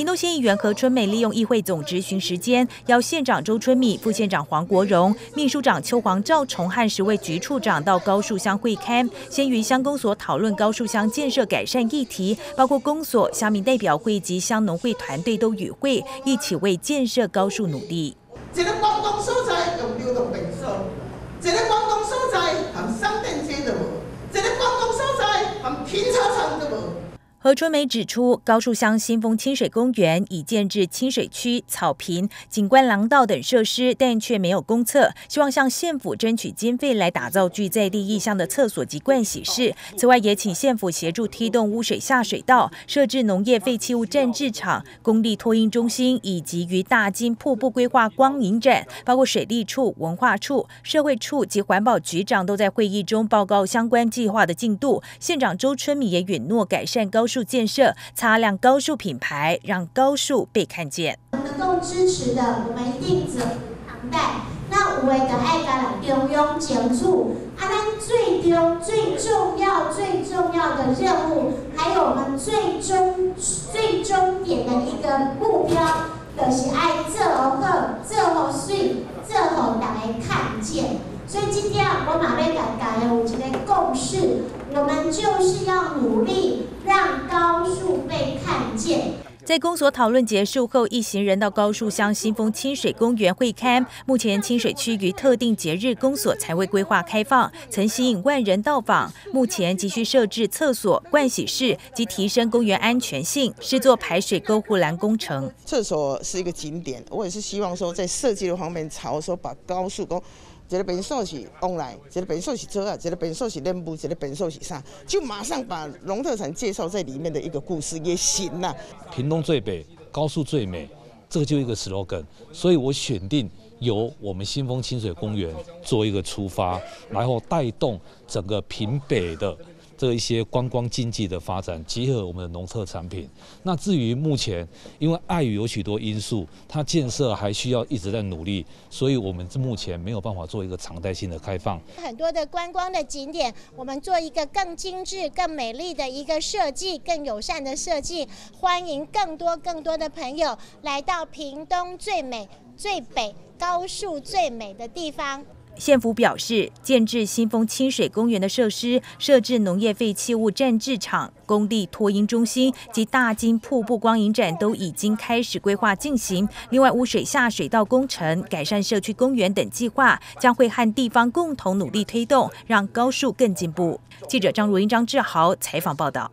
屏东县议员何春美利用议会总执行时间，邀县长周春米、副县长黄国荣、秘书长邱黄赵崇汉十位局处长到高树乡会刊，先于乡公所讨论高树乡建设改善议题，包括公所、乡民代表会及乡农会团队都与会，一起为建设高树努力。一个公共所在用流动便所，一个公共所在含商店街都无，一个公共所在含停车场都无。何春梅指出，高树乡新丰清水公园已建制清水区、草坪、景观廊道等设施，但却没有公厕，希望向县府争取经费来打造具在地意向的厕所及盥洗室。此外，也请县府协助推动污水下水道、设置农业废弃物暂置场、公立托婴中心，以及于大金瀑布规划光影展。包括水利处、文化处、社会处及环保局长都在会议中报告相关计划的进度。县长周春米也允诺改善高。树建设，擦亮高树品牌，让高树被看见。能够支持的，我们一定责无旁那有的就爱甲来中央争取。啊，咱最重最重要最重要的任务，还有我们最终最终点的一个目标，就是爱做好做好水做好大家看见。所以今天我马要甲大家有一个共识，我们就是要努力。让高树被看见。在公所讨论结束后，一行人到高树乡新丰清水公园会勘。目前清水区于特定节日公所才会规划开放，曾吸引万人到访。目前急需设置厕所、盥洗室及提升公园安全性，是做排水沟护栏工程。厕所是一个景点，我也是希望说在设计的方面，朝说把高速沟。一个便所是往来，一个便所是做啊，一个便所是任务，一个便所是啥，就马上把龙特产介绍在里面的一个故事也行呐。屏东最北，高速最美，这个就一个 slogan，所以我选定由我们新丰清水公园做一个出发，然后带动整个屏北的。这一些观光经济的发展，结合我们的农特产品。那至于目前，因为碍于有许多因素，它建设还需要一直在努力，所以我们目前没有办法做一个常态性的开放。很多的观光的景点，我们做一个更精致、更美丽的一个设计，更友善的设计，欢迎更多更多的朋友来到屏东最美、最北、高速最美的地方。县府表示，建制新丰清水公园的设施，设置农业废弃物暂置场、工地托婴中心及大金瀑布光影展都已经开始规划进行。另外，污水下水道工程、改善社区公园等计划，将会和地方共同努力推动，让高树更进步。记者张如英、张志豪采访报道。